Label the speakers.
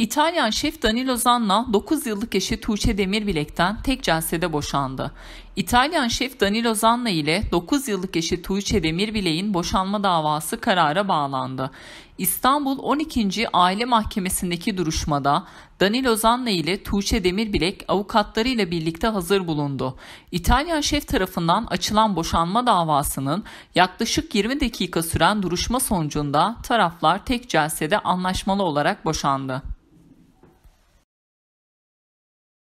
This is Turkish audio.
Speaker 1: İtalyan şef Danilo Zanna 9 yıllık eşi Tuğçe Demirbilek'ten tek celsede boşandı. İtalyan şef Danilo Zanna ile 9 yıllık eşi Tuğçe Demirbilek'in boşanma davası karara bağlandı. İstanbul 12. Aile Mahkemesi'ndeki duruşmada Danilo Zanna ile Tuğçe Demirbilek avukatlarıyla birlikte hazır bulundu. İtalyan şef tarafından açılan boşanma davasının yaklaşık 20 dakika süren duruşma sonucunda taraflar tek celsede anlaşmalı olarak boşandı.